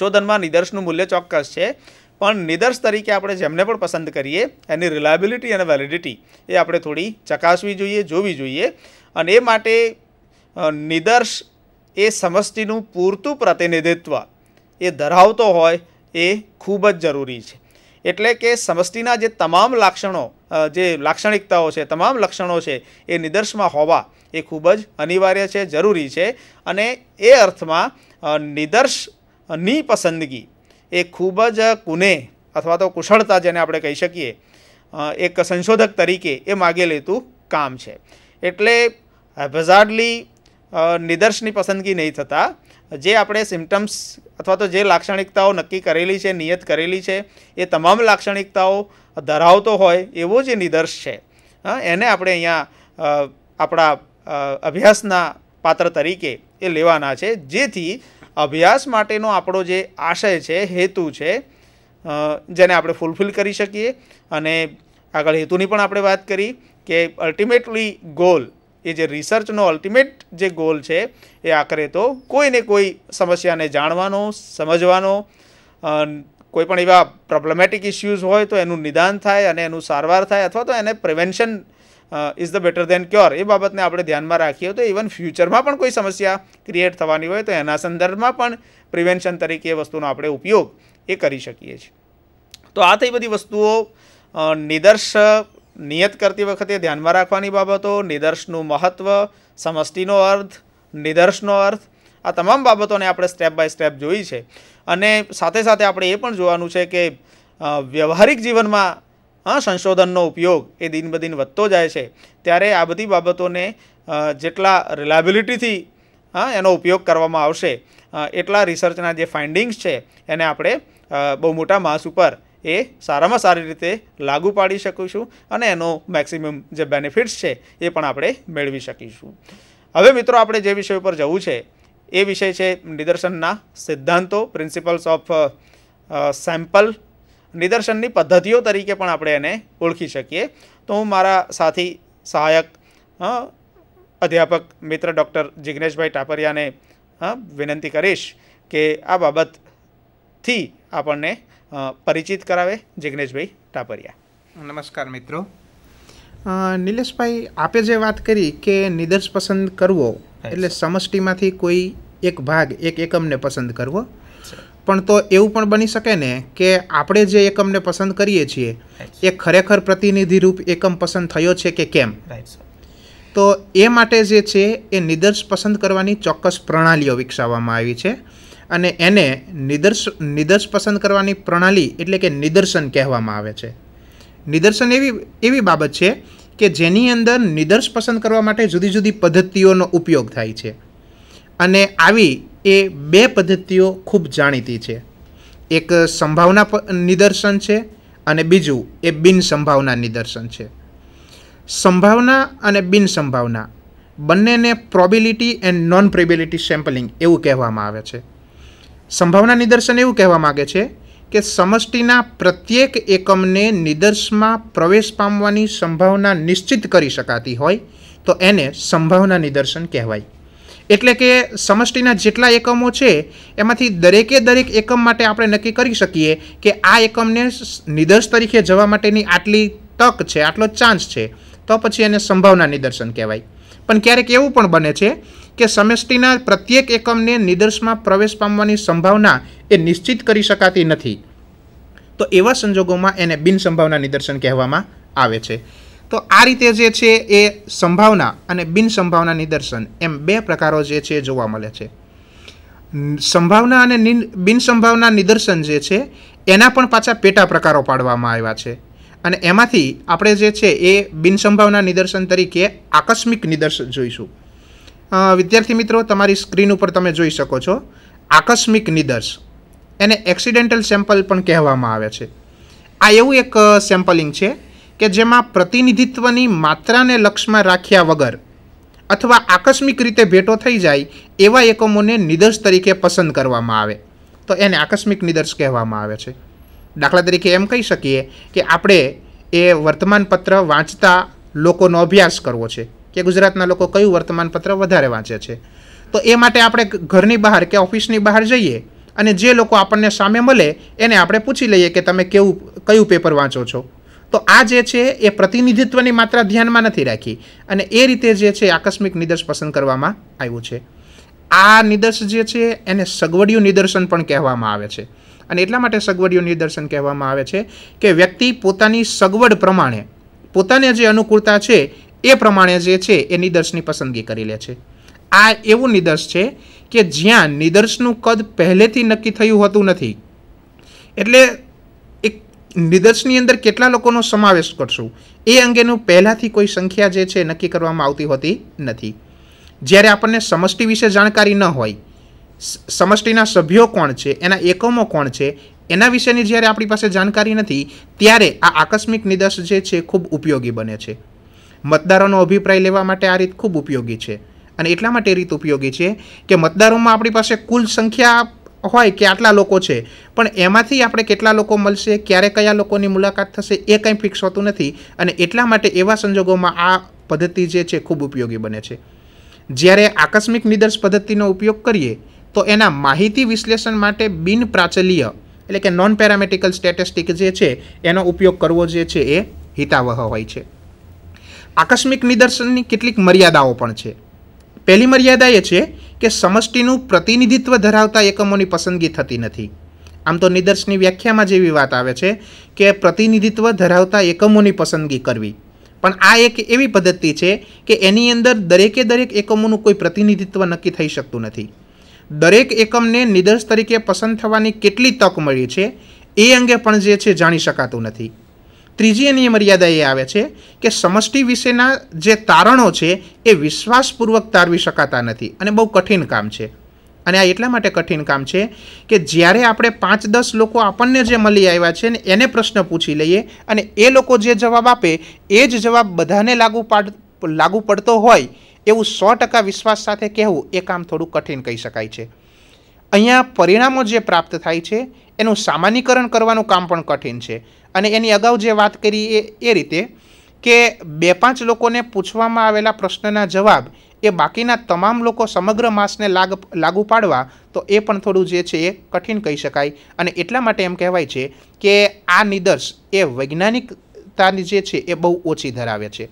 સંશોધનમાં નિદર્શનું મૂલ્ય ચોક્કસ છે. પણ નિદર્શ તરીકે આપણે જેમને પણ પસંદ કરીએ એની રિલાયબિલિટી અને વેલિડિટી એ આપણે થોડી ચકાસવી જોઈએ જોવી જોઈએ. અને એ માટે નિદર્શ એ સમષ્ટિનું પૂરતું પ્રતિનિધિત્વ એ ધરાવતો હોય એ ખૂબ જ જરૂરી છે. એટલે કે સમષ્ટિના જે તમામ લાક્ષણો જે લાક્ષણિકતાઓ છે તમામ લક્ષણો છે એ નિદર્શમાં હોવા એ ખૂબ જ અનિવાર્ય છે જરૂરી છે. અને એ અર્થમાં અ, નિદર્શની પસંદગી એ ખૂબ જ કુને અથવા તો કુશળતા જેને આપણે કહી શકીએ એક સંશોધક તરીકે એ માગે લેતું કામ છે. એટલે હેઝાર્ડલી નિદર્શની પસંદગી નહીં થતાં, જે આપણે સિમ્ટમ્સ અથવા તો જે લાક્ષણિકતાઓ નક્કી કરેલી છે, નિયત કરેલી છે, એ તમામ લાક્ષણિકતાઓ ધરાવતો હોય એવો જે નિદર્શ છે એને આપણે અહીંયા આપણા અભ્યાસના પાત્ર તરીકે એ લેવાના છે. જેથી અભ્યાસ માટેનો આપણો જે આશય છે, હેતુ છે જેને આપણે ફૂલફિલ કરી શકીએ. અને આગળ હેતુની પણ આપણે વાત કરી કે અલ્ટિમેટલી ગોલ એ જે રિસર્ચનો અલ્ટિમેટ જે ગોલ છે, એ આખરે તો કોઈને કોઈ સમસ્યાને જાણવાનો, સમજવાનો કોઈ પણ એવા પ્રોબ્લેમેટિક ઇસ્યુઝ હોય તો એનું નિદાન થાય અને એનું સારવાર થાય અથવા તો એને prevention is the better than cure એ બાબતને આપણે ધ્યાનમાં રાખીએ તો ઇવન ફ્યુચરમાં પણ કોઈ સમસ્યા ક્રિએટ થવાની હોય તો એના સંદર્ભમાં પણ પ્રિવેન્શન તરીકે એ વસ્તુનો આપણે ઉપયોગ એ કરી શકીએ છીએ. તો આ થઈ બધી વસ્તુઓ નિદર્શ, નિયત કરતી વખતે ધ્યાનમાં રાખવાની બાબતો, નિદર્શનું મહત્ત્વ સમષ્ટિનો અર્થ, નિદર્શનો અર્થ, આ તમામ બાબતોને આપણે સ્ટેપ બાય સ્ટેપ જોઈ છે. અને સાથે સાથે આપણે એ પણ જોવાનું છે કે વ્યવહારિક જીવનમાં હા, સંશોધનનો ઉપયોગ એ દિન બદિન વધતો જાય છે. ત્યારે આ બધી બાબતોને જેટલા રિલાયબિલિટીથી હા, એનો ઉપયોગ કરવામાં આવશે એટલા રિસર્ચના જે ફાઇન્ડિંગ્સ છે, એને આપણે બહુ મોટા માસ ઉપર એ સારામાં સારી રીતે લાગુ પાડી શકીશું અને એનો મેક્સિમમ જે બેનિફિટ્સ છે, એ પણ આપણે મેળવી શકીશું. હવે મિત્રો, આપણે જે વિષય ઉપર જવું છે, એ વિષય છે નિદર્શનના સિદ્ધાંતો પ્રિન્સિપલ્સ ઓફ સેમ્પલ નિદર્શનની પદ્ધતિઓ તરીકે પણ આપણે એને ઓળખી શકીએ. તો હું મારા સાથી સહાયક અધ્યાપક મિત્ર ડૉક્ટર જિગ્નેશભાઈ ટાપરિયાને વિનંતી કરીશ કે આ બાબતથી આપણને પરિચિત કરાવે જિગ્નેશભાઈ ટાપરિયા. નમસ્કાર મિત્રો. નિલેશભાઈ આપે જે વાત કરી કે નિદર્શ પસંદ કરવો એટલે સમષ્ટિમાંથી કોઈ એક ભાગ એક એકમને પસંદ કરવો પણ તો એવું પણ બની શકે ને કે આપણે જે એકમને પસંદ કરીએ છીએ એ ખરેખર પ્રતિનિધિરૂપ એકમ પસંદ થયો છે કે કેમ? તો એ માટે જે છે એ નિદર્શ પસંદ કરવાની ચોક્કસ પ્રણાલીઓ વિકસાવવામાં આવી છે. અને એને નિદર્શ નિદર્શ પસંદ કરવાની પ્રણાલી એટલે કે નિદર્શન કહેવામાં આવે છે. નિદર્શન એવી એવી બાબત છે કે જેની અંદર નિદર્શ પસંદ કરવા માટે જુદી જુદી પદ્ધતિઓનો ઉપયોગ થાય છે. અને આવી એ બે પદ્ધતિઓ ખૂબ જાણીતી છે. એક સંભાવના નિદર્શન છે અને બીજું એ બિનસંભાવના નિદર્શન છે. સંભાવના અને બિનસંભાવના બંનેને probability and non probability sampling એવું કહેવામાં આવે છે. સંભાવના નિદર્શન એવું કહેવા માગે છે કે સમષ્ટિના પ્રત્યેક એકમને નિદર્શમાં પ્રવેશ પામવાની સંભાવના નિશ્ચિત કરી શકાતી હોય તો એને સંભાવના નિદર્શન કહેવાય. એટલે કે સમષ્ટિના જેટલા એકમો છે, એમાંથી દરેકે દરેક એકમ માટે આપણે નક્કી કરી શકીએ કે આ એકમને નિદર્શ તરીકે જવા માટેની આટલી તક છે, આટલો ચાન્સ છે, તો પછી એને સંભાવના નિદર્શન કહેવાય. પણ ક્યારેક એવું પણ બને છે કે સમષ્ટિના પ્રત્યેક એકમને નિદર્શમાં પ્રવેશ પામવાની સંભાવના એ નિશ્ચિત કરી શકાતી નથી. તો એવા સંજોગોમાં એને બિનસંભાવના નિદર્શન કહેવામાં આવે છે. તો આ રીતે જે છે એ સંભાવના અને બિનસંભાવના નિદર્શન એમ બે પ્રકારો જે છે જોવા મળે છે. સંભાવના અને નિન- બિન નિદર્શન જે છે એના પણ પાછા પેટા પ્રકારો પાડવામાં આવ્યા છે. અને એમાંથી આપણે જે છે એ બિનસંભાવના નિદર્શન તરીકે આકસ્મિક નિદર્શન જોઈશું. વિદ્યાર્થી મિત્રો, તમારી સ્ક્રીન ઉપર તમે જોઈ શકો છો. આકસ્મિક નિદર્શ. એને એક્સિડેન્ટલ સેમ્પલ પણ કહેવામાં આવે છે. આ એવું એક સેમ્પલિંગ છે. કે જેમાં પ્રતિનિધિત્વની માત્રાને લક્ષમાં રાખ્યા વગર અથવા આકસ્મિક રીતે ભેટો થઈ જાય એવા એકમોને નિદર્શ તરીકે પસંદ કરવામાં આવે. તો એને આકસ્મિક નિદર્શ કહેવામાં આવે છે. દાખલા તરીકે એમ કહી શકીએ કે આપણે એ વર્તમાનપત્ર વાંચતા લોકોનો અભ્યાસ કરવો છે. કે ગુજરાતના લોકો કયું વર્તમાનપત્ર વધારે વાંચે છે. તો એ માટે આપણે ઘરની બહાર કે ઓફિસની બહાર જઈએ અને જે લોકો આપણને સામે મળે એને આપણે પૂછી લઈએ કે તમે કેવું, કયું પેપર વાંચો છો. તો આ જે છે એ પ્રતિનિધિત્વની માત્રા ધ્યાનમાં નથી રાખી અને એ રીતે જે છે આકસ્મિક નિદર્શ પસંદ કરવામાં આવ્યું છે. આ નિદર્શ જે છે એને સગવડિયું નિદર્શન પણ કહેવામાં આવે છે. અને એટલા માટે સગવડિયું નિદર્શન કહેવામાં આવે છે કે વ્યક્તિ પોતાની સગવડ પ્રમાણે પોતાને જે અનુકૂળતા છે એ પ્રમાણે જે છે એ નિદર્શની પસંદગી કરી લે છે. આ એવું નિદર્શ છે કે જ્યાં નિદર્શનું કદ પહેલેથી નક્કી થયું હોતું નથી. એટલે નિદર્શની અંદર કેટલા લોકોનો સમાવેશ કરશું? એ અંગેનું પહેલાંથી કોઈ સંખ્યા જે છે નક્કી કરવામાં આવતી હોતી નથી. જ્યારે આપણને સમષ્ટિ વિશે જાણકારી ન હોય સમષ્ટિના સભ્યો કોણ છે, એના એકમો કોણ છે, એના વિશેની જ્યારે આપણી પાસે જાણકારી નથી, ત્યારે આ આકસ્મિક નિદર્શ જે છે ખૂબ ઉપયોગી બને છે. મતદારોનો અભિપ્રાય લેવા માટે આ રીત ખૂબ ઉપયોગી છે. અને એટલા માટે રીત ઉપયોગી છે કે મતદારોમાં આપણી પાસે કુલ સંખ્યા હોય કે આટલા લોકો છે. પણ એમાંથી આપણે કેટલા લોકો મળશે, ક્યારે કયા લોકોની મુલાકાત થશે, એ કંઈ ફિક્સ હોતું નથી. અને એટલા માટે એવા સંજોગોમાં આ પદ્ધતિ જે છે ખૂબ ઉપયોગી બને છે. જ્યારે આકસ્મિક નિદર્શ પદ્ધતિનો ઉપયોગ કરીએ, તો એના માહિતી વિશ્લેષણ માટે બિન પ્રાચલ્ય એટલે કે નોન પેરામેટિકલ સ્ટેટિસ્ટિક જે છે, એનો ઉપયોગ કરવો જે છે એ હિતાવહ હોય છે. આકસ્મિક નિદર્શનની કેટલીક મર્યાદાઓ પણ છે. પહેલી મર્યાદા એ છે કે સમષ્ટિનું પ્રતિનિધિત્વ ધરાવતા એકમોની પસંદગી થતી નથી. આમ તો નિદર્શની વ્યાખ્યામાં જેવી વાત આવે છે કે પ્રતિનિધિત્વ ધરાવતા એકમોની પસંદગી કરવી. પણ આ એક એવી પદ્ધતિ છે કે એની અંદર દરેકે દરેક એકમોનું કોઈ પ્રતિનિધિત્વ નક્કી થઈ શકતું નથી. દરેક એકમને નિદર્શ તરીકે પસંદ થવાની કેટલી તક મળી છે એ અંગે પણ જે છે જાણી શકાતું નથી. ત્રીજી એની મર્યાદા એ આવે છે કે સમષ્ટિ વિશેના જે તારણો છે એ વિશ્વાસપૂર્વક તારવી શકાતા નથી. અને બહુ કઠિન કામ છે. અને આ એટલા માટે કઠિન કામ છે કે જ્યારે આપણે પાંચ દસ લોકો આપણને જે મળી આવ્યા છે ને એને પ્રશ્ન પૂછી લઈએ અને એ લોકો જે જવાબ આપે, એ જ જવાબ બધાને લાગુ પાડ, લાગુ પડતો હોય એવું સો ટકા વિશ્વાસ સાથે કહેવું એ કામ થોડું કઠિન કહી શકાય છે. અહીંયા પરિણામો જે પ્રાપ્ત થાય છે, એનું સામાન્યકરણ કરવાનું કામ પણ કઠિન છે. અને એની અગાઉ જે વાત કરી એ એ રીતે કે બે પાંચ લોકોને પૂછવામાં આવેલા પ્રશ્નના જવાબ એ બાકીના તમામ લોકો સમગ્ર માસને લાગ, લાગુ પાડવા, તો એ પણ થોડું જે છે એ કઠિન કહી શકાય. અને એટલા માટે એમ કહેવાય છે કે આ નિદર્શ એ વૈજ્ઞાનિકતાની જે છે એ બહુ ઓછી ધરાવે છે.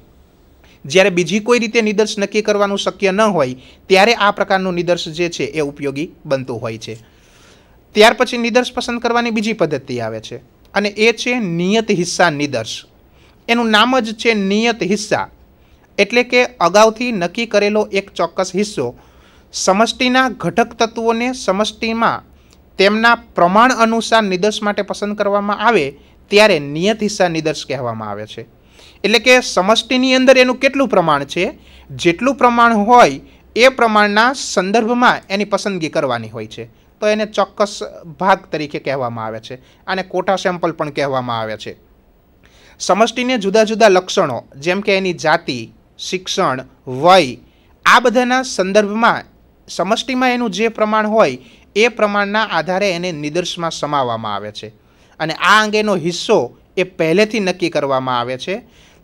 જ્યારે બીજી કોઈ રીતે નિદર્શ નક્કી કરવાનું શક્ય ન હોય, ત્યારે આ પ્રકારનું નિદર્શ જે છે એ ઉપયોગી બનતું હોય છે. ત્યાર પછી નિદર્શ પસંદ કરવાની બીજી પદ્ધતિ આવે છે અને એ છે નિયત હિસ્સા નિદર્શ. એનું નામ જ છે નિયત હિસ્સા. એટલે કે અગાઉથી નક્કી કરેલો એક ચોક્કસ હિસ્સો સમષ્ટિના ઘટક તત્વોને સમષ્ટિમાં તેમના પ્રમાણ અનુસાર નિદર્શ માટે પસંદ કરવામાં આવે, ત્યારે નિયત હિસ્સા નિદર્શ કહેવામાં આવે છે. એટલે કે સમષ્ટિની અંદર એનું કેટલું પ્રમાણ છે? જેટલું પ્રમાણ હોય એ પ્રમાણના સંદર્ભમાં એની પસંદગી કરવાની હોય છે. તો એને ચોક્કસ ભાગ તરીકે કહેવામાં આવે છે આને કોટા સેમ્પલ પણ કહેવામાં આવે છે. સમષ્ટિને જુદા જુદા લક્ષણો, જેમ કે એની જાતિ, શિક્ષણ, વય, આ બધાના સંદર્ભમાં સમષ્ટિમાં એનું જે પ્રમાણ હોય એ પ્રમાણના આધારે એને નિદર્શમાં સમાવવામાં આવે છે. અને આ અંગેનો હિસ્સો એ પહેલેથી નક્કી કરવામાં આવે છે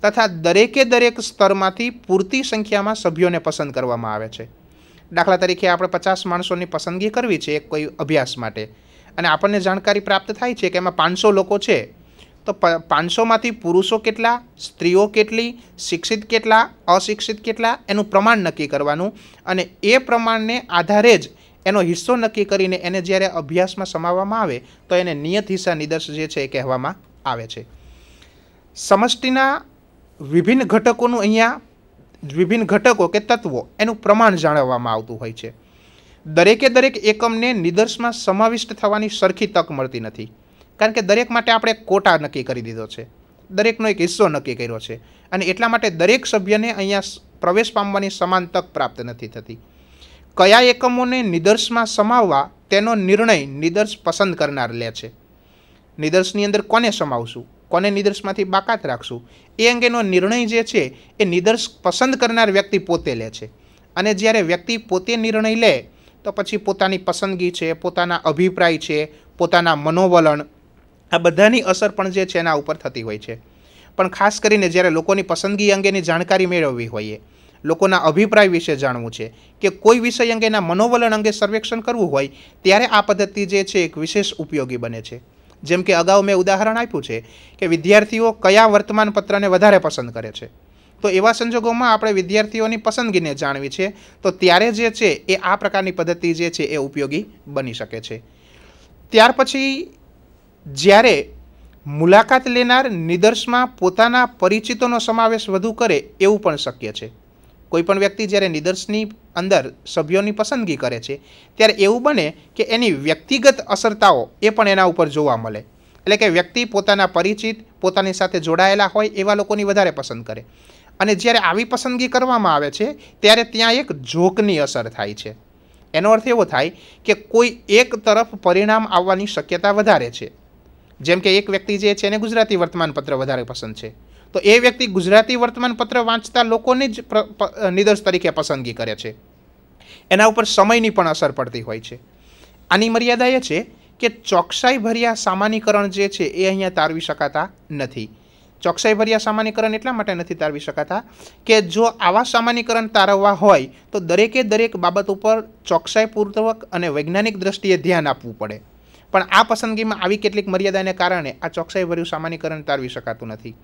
તથા દરેકે દરેક સ્તરમાંથી પૂરતી સંખ્યામાં સભ્યોને પસંદ કરવામાં આવે છે. દાખલા તરીકે આપણે પચાસ માણસોની પસંદગી કરવી છે એક કોઈ અભ્યાસ માટે. અને આપણને જાણકારી પ્રાપ્ત થાય છે કે એમાં પાંચસો લોકો છે. તો પાંચસોમાંથી પુરુષો કેટલા, સ્ત્રીઓ કેટલી, શિક્ષિત કેટલા, અશિક્ષિત કેટલા, એનું પ્રમાણ નક્કી કરવાનું. અને એ પ્રમાણને આધારે જ એનો હિસ્સો નક્કી કરીને એને જ્યારે અભ્યાસમાં સમાવવામાં આવે, તો એને નિયત હિસ્સા નિદર્શ જે છે એ કહેવામાં આવે છે. સમષ્ટિના વિભિન્ન ઘટકોનું અહીંયા વિભિન્ન ઘટકો કે તત્વો એનું પ્રમાણ જાણવવામાં આવતું હોય છે. દરેકે દરેક એકમને નિદર્શમાં સમાવિષ્ટ થવાની સરખી તક મળતી નથી. કારણ કે દરેક માટે આપણે કોટા નક્કી કરી દીધો છે. દરેકનો એક હિસ્સો નક્કી કર્યો છે. અને એટલા માટે દરેક સભ્યને અહીંયા પ્રવેશ પામવાની સમાન તક પ્રાપ્ત નથી થતી. કયા એકમોને નિદર્શમાં સમાવવા તેનો નિર્ણય નિદર્શ પસંદ કરનાર લે છે. નિદર્શની અંદર કોને સમાવશું? કોને નિદર્શમાંથી બાકાત રાખશું? એ અંગેનો નિર્ણય જે છે, એ નિદર્શ પસંદ કરનાર વ્યક્તિ પોતે લે છે. અને જ્યારે વ્યક્તિ પોતે નિર્ણય લે, તો પછી પોતાની પસંદગી છે, પોતાના અભિપ્રાય છે, પોતાના મનોવલણ, આ બધાની અસર પણ જે છે, એના ઉપર થતી હોય છે. પણ ખાસ કરીને જ્યારે લોકોની પસંદગી અંગેની જાણકારી મેળવવી હોઈએ, લોકોના અભિપ્રાય વિશે જાણવું છે, કે કોઈ વિષય અંગેના મનોવલણ અંગે સર્વેક્ષણ કરવું હોય, ત્યારે આ પદ્ધતિ જે છે, એક વિશેષ ઉપયોગી બને છે. જેમ કે અગાઉ મેં ઉદાહરણ આપ્યું છે કે વિદ્યાર્થીઓ કયા વર્તમાનપત્રને વધારે પસંદ કરે છે. તો એવા સંજોગોમાં આપણે વિદ્યાર્થીઓની પસંદગીને જાણવી છે. તો ત્યારે જે છે એ આ પ્રકારની પદ્ધતિ જે છે એ ઉપયોગી બની શકે છે. ત્યાર પછી જ્યારે મુલાકાત લેનાર નિદર્શમાં પોતાના પરિચિતોનો સમાવેશ વધુ કરે એવું પણ શક્ય છે. કોઈપણ વ્યક્તિ જ્યારે નિદર્શની અંદર સભ્યોની પસંદગી કરે છે, ત્યારે એવું બને કે એની વ્યક્તિગત અસરતાઓ એ પણ એના ઉપર જોવા મળે. એટલે કે વ્યક્તિ પોતાના પરિચિત, પોતાની સાથે જોડાયેલા હોય એવા લોકોની વધારે પસંદ કરે. અને જ્યારે આવી પસંદગી કરવામાં આવે છે, ત્યારે ત્યાં એક જોકની અસર થાય છે. એનો અર્થ એવો થાય કે કોઈ એક તરફ પરિણામ આવવાની શક્યતા વધારે છે. જેમ કે એક વ્યક્તિ જે છે એને ગુજરાતી વર્તમાનપત્ર વધારે પસંદ છે. તો એ વ્યક્તિ ગુજરાતી વર્તમાનપત્ર વાંચતા લોકોને જ નિદર્શ તરીકે પસંદગી કરે છે. એના ઉપર સમયની પણ અસર પડતી હોય છે. આની મર્યાદા એ છે કે ચોકસાઈભર્યા સામાનીકરણ જે છે એ અહીંયા તારવી શકાતા નથી. ચોકસાઈભર્યા સામાનીકરણ એટલા માટે નથી તારવી શકાતા કે જો આવા સામાનીકરણ તારવવા હોય તો દરેકે દરેક બાબત ઉપર ચોકસાઈપૂર્વક અને વૈજ્ઞાનિક દ્રષ્ટિએ ધ્યાન આપવું પડે. પણ આ પસંદગીમાં આવી કેટલીક મર્યાદાને કારણે આ ચોકસાઈભર્યું સામાનીકરણ તારવી શકાતું નથી.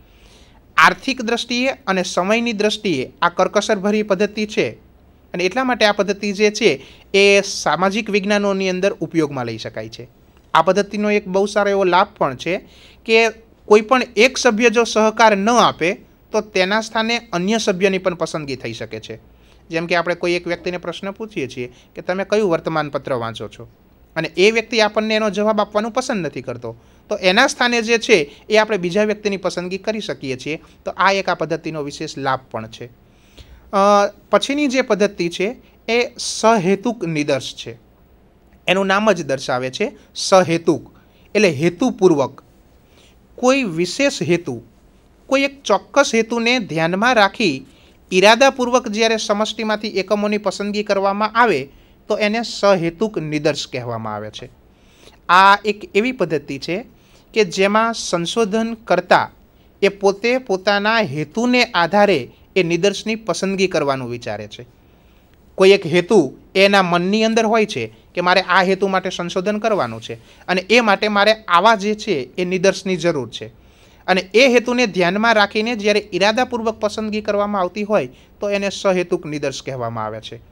આર્થિક દ્રષ્ટિએ અને સમયની દ્રષ્ટિએ આ કરકસરભરી પદ્ધતિ છે. અને એટલા માટે આ પદ્ધતિ જે છે, એ સામાજિક વિજ્ઞાનોની અંદર ઉપયોગમાં લઈ શકાય છે. આ પદ્ધતિનો એક બહુ સારો એવો લાભ પણ છે કે કોઈ પણ એક સભ્ય જો સહકાર ન આપે, તો તેના સ્થાને અન્ય સભ્યની પણ પસંદગી થઈ શકે છે. જેમ કે આપણે કોઈ એક વ્યક્તિને પ્રશ્ન પૂછીએ છીએ કે તમે કયું વર્તમાનપત્ર વાંચો છો? અને એ વ્યક્તિ આપણને એનો જવાબ આપવાનું પસંદ નથી કરતો. તો એના સ્થાને જે છે, એ આપણે બીજા વ્યક્તિની પસંદગી કરી શકીએ છીએ. તો આ એક આ પદ્ધતિનો વિશેષ લાભ પણ છે. પછીની જે પદ્ધતિ છે, એ સહેતુક નિદર્શ છે. એનું નામ જ દર્શાવે છે સહેતુક, એટલે હેતુપૂર્વક. કોઈ વિશેષ હેતુ, કોઈ એક ચોક્કસ હેતુને ધ્યાનમાં રાખી ઈરાદાપૂર્વક જ્યારે સમષ્ટિમાંથી એકમોની પસંદગી કરવામાં આવે તો એને સહેતુક નિદર્શ કહેવામાં આવે છે. આ એક એવી પદ્ધતિ છે કે જેમાં સંશોધન કરતા એ પોતે પોતાના હેતુને આધારે એ નિદર્શની પસંદગી કરવાનું વિચારે છે. કોઈ એક હેતુ એના મનની અંદર હોય છે કે મારે આ હેતુ માટે સંશોધન કરવાનું છે અને એ માટે મારે આવા જે છે એ નિદર્શની જરૂર છે. અને એ હેતુને ધ્યાનમાં રાખીને જ્યારે ઈરાદાપૂર્વક પસંદગી કરવામાં આવતી હોય તો એને સહેતુક નિદર્શ કહેવામાં આવે છે.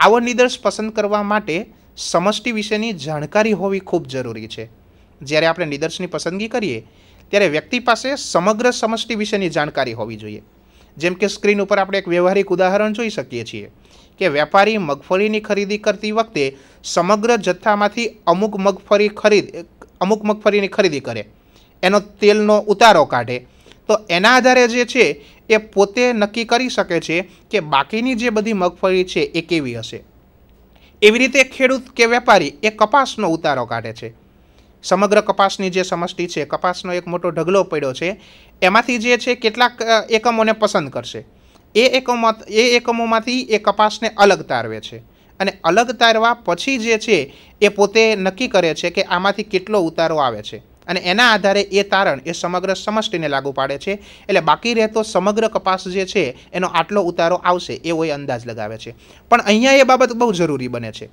આવો નિદર્શ પસંદ કરવા માટે સમષ્ટિ વિશેની જાણકારી હોવી ખૂબ જરૂરી છે. જ્યારે આપણે નિદર્શની પસંદગી કરીએ, ત્યારે વ્યક્તિ પાસે સમગ્ર સમષ્ટિ વિશેની જાણકારી હોવી જોઈએ. જેમ કે સ્ક્રીન ઉપર આપણે એક વ્યવહારિક ઉદાહરણ જોઈ શકીએ છીએ કે વેપારી મગફળીની ખરીદી કરતી વખતે સમગ્ર જથ્થામાંથી અમુક મગફળી ખરીદ, અમુક મગફળીની ખરીદી કરે. એનો તેલનો ઉતારો કાઢે. તો એના આધારે જે છે એ પોતે નક્કી કરી શકે છે કે બાકીની જે બધી મગફળી છે એ કેવી હશે. એવી રીતે ખેડૂત કે વેપારી એ કપાસનો ઉતારો કાઢે છે. સમગ્ર કપાસની જે સમષ્ટિ છે, કપાસનો એક મોટો ઢગલો પડ્યો છે, એમાંથી જે છે કેટલાક એકમોને પસંદ કરશે. એ એકમો એ એકમોમાંથી એ કપાસને અલગ તારવે છે અને અલગ તારવા પછી જે છે એ પોતે નક્કી કરે છે કે આમાંથી કેટલો ઉતારો આવે છે. અને એના આધારે એ તારણ એ સમગ્ર સમષ્ટિને લાગુ પાડે છે. એટલે બાકી રહેતો સમગ્ર કપાસ જે છે, એનો આટલો ઉતારો આવશે એવો એ અંદાજ લગાવે છે. પણ અહીંયા એ બાબત બહુ જરૂરી બને છે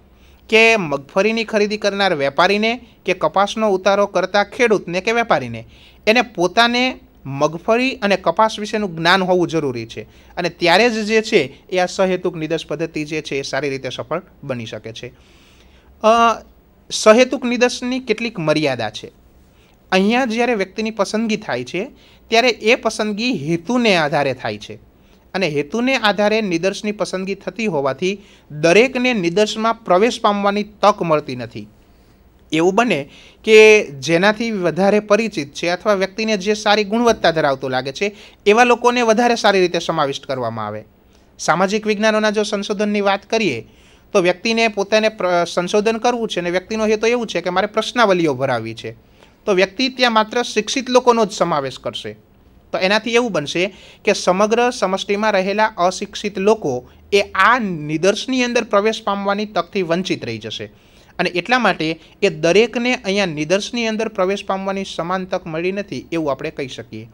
કે મગફળીની ખરીદી કરનાર વેપારીને કે કપાસનો ઉતારો કરતા ખેડૂતને કે વેપારીને એને પોતાને મગફળી અને કપાસ વિશેનું જ્ઞાન હોવું જરૂરી છે. અને ત્યારે જ જે છે, એ આ સહેતુક નિદર્શ પદ્ધતિ જે છે, એ સારી રીતે સફળ બની શકે છે. સહેતુક નિદર્શની કેટલીક મર્યાદા છે. અહીંયા જ્યારે વ્યક્તિની પસંદગી થાય છે, ત્યારે એ પસંદગી હેતુને આધારે થાય છે. અને હેતુને આધારે નિદર્શની પસંદગી થતી હોવાથી દરેકને નિદર્શમાં પ્રવેશ પામવાની તક મળતી નથી. એવું બને કે જેનાથી વધારે પરિચિત છે અથવા વ્યક્તિને જે સારી ગુણવત્તા ધરાવતું લાગે છે, એવા લોકોને વધારે સારી રીતે સમાવિષ્ટ કરવામાં આવે. સામાજિક વિજ્ઞાનોના જો સંશોધનની વાત કરીએ, તો વ્યક્તિને પોતાને સંશોધન કરવું છે અને વ્યક્તિનો હેતુ એવું છે કે મારે પ્રશ્નાવલીઓ ભરાવવી છે. તો વ્યક્તિ ત્યાં માત્ર શિક્ષિત લોકોનો જ સમાવેશ કરશે. તો એનાથી એવું બનશે કે સમગ્ર સમષ્ટિમાં રહેલા અશિક્ષિત લોકો એ આ નિદર્શની અંદર પ્રવેશ પામવાની તકથી વંચિત રહી જશે. અને એટલા માટે એ દરેકને અહીંયા નિદર્શની અંદર પ્રવેશ પામવાની સમાન તક મળી નથી એવું આપણે કહી શકીએ.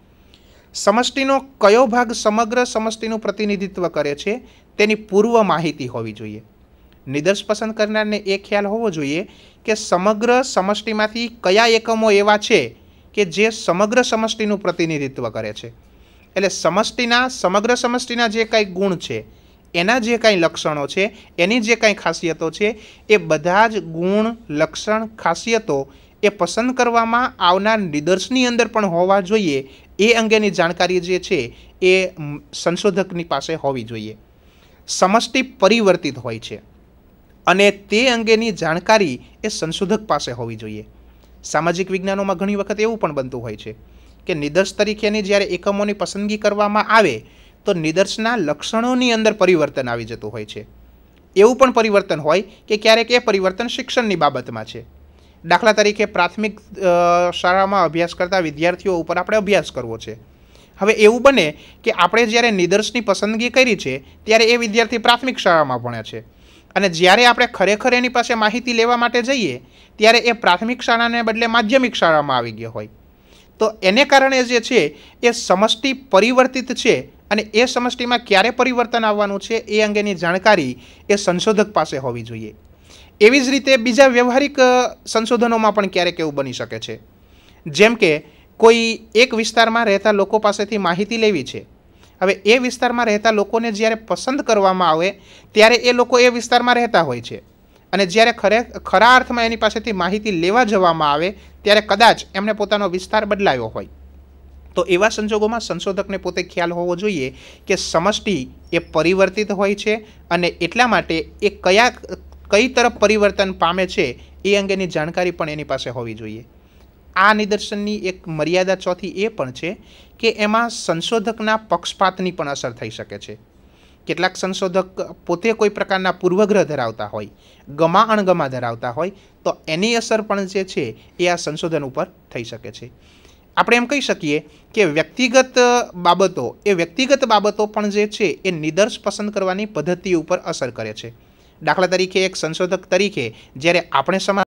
સમષ્ટિનો કયો ભાગ સમગ્ર સમષ્ટિનું પ્રતિનિધિત્વ કરે છે તેની પૂર્વ માહિતી હોવી જોઈએ. નિદર્શ પસંદ કરનારને એ ખ્યાલ હોવો જોઈએ કે સમગ્ર સમષ્ટિમાંથી કયા એકમો એવા છે કે જે સમગ્ર સમષ્ટિનું પ્રતિનિધિત્વ કરે છે. એટલે સમષ્ટિના, સમગ્ર સમષ્ટિના જે કાંઈ ગુણ છે, એના જે કાંઈ લક્ષણો છે, એની જે કાંઈ ખાસિયતો છે, એ બધા જ ગુણ, લક્ષણ, ખાસિયતો એ પસંદ કરવામાં આવનાર નિદર્શની અંદર પણ હોવા જોઈએ. એ અંગેની જાણકારી જે છે, એ સંશોધકની પાસે હોવી જોઈએ. સમષ્ટિ પરિવર્તિત હોય છે. અને તે અંગેની જાણકારી એ સંશોધક પાસે હોવી જોઈએ. સામાજિક વિજ્ઞાનોમાં ઘણી વખત એવું પણ બનતું હોય છે કે નિદર્શ તરીકેની જ્યારે એકમોની પસંદગી કરવામાં આવે, તો નિદર્શના લક્ષણોની અંદર પરિવર્તન આવી જતું હોય છે. એવું પણ પરિવર્તન હોય કે ક્યારેક એ પરિવર્તન શિક્ષણની બાબતમાં છે. દાખલા તરીકે પ્રાથમિક શાળામાં અભ્યાસ કરતા વિદ્યાર્થીઓ ઉપર આપણે અભ્યાસ કરવો છે. હવે એવું બને કે આપણે જ્યારે નિદર્શની પસંદગી કરી છે, ત્યારે એ વિદ્યાર્થી પ્રાથમિક શાળામાં ભણે છે. અને જ્યારે આપણે ખરેખર એની પાસે માહિતી લેવા માટે જઈએ, ત્યારે એ પ્રાથમિક શાળાને બદલે માધ્યમિક શાળામાં આવી ગયો હોય. તો એને કારણે જે છે, એ સમષ્ટિ પરિવર્તિત છે અને એ સમષ્ટિમાં ક્યારે પરિવર્તન આવવાનું છે એ અંગેની જાણકારી એ સંશોધક પાસે હોવી જોઈએ. એવી જ રીતે બીજા વ્યવહારિક સંશોધનોમાં પણ ક્યારેક એવું બની શકે છે. જેમ કે કોઈ એક વિસ્તારમાં રહેતા લોકો પાસેથી માહિતી લેવી છે. હવે એ વિસ્તારમાં રહેતા લોકોને જ્યારે પસંદ કરવામાં આવે, ત્યારે એ લોકો એ વિસ્તારમાં રહેતા હોય છે. અને જ્યારે ખરે, ખરા અર્થમાં એની પાસેથી માહિતી લેવા જવામાં આવે, ત્યારે કદાચ એમણે પોતાનો વિસ્તાર બદલાયો હોય. તો એવા સંજોગોમાં સંશોધકને પોતે ખ્યાલ હોવો જોઈએ કે સમષ્ટિ એ પરિવર્તિત હોય છે અને એટલા માટે એ કયા, કઈ તરફ પરિવર્તન પામે છે એ અંગેની જાણકારી પણ એની પાસે હોવી જોઈએ. આ નિદર્શનની એક મર્યાદા ચોથી એ પણ છે કે એમાં સંશોધકના પક્ષપાતની પણ અસર થઈ શકે છે. કેટલાક સંશોધક પોતે કોઈ પ્રકારના પૂર્વગ્રહ ધરાવતા હોય, ગમા અણગમા ધરાવતા હોય, તો એની અસર પણ જે છે એ આ સંશોધન ઉપર થઈ શકે છે. આપણે એમ કહી શકીએ કે વ્યક્તિગત બાબતો, એ વ્યક્તિગત બાબતો પણ જે છે એ નિદર્શ પસંદ કરવાની પદ્ધતિ ઉપર અસર કરે છે. દાખલા તરીકે એક સંશોધક તરીકે જ્યારે આપણે સમાજ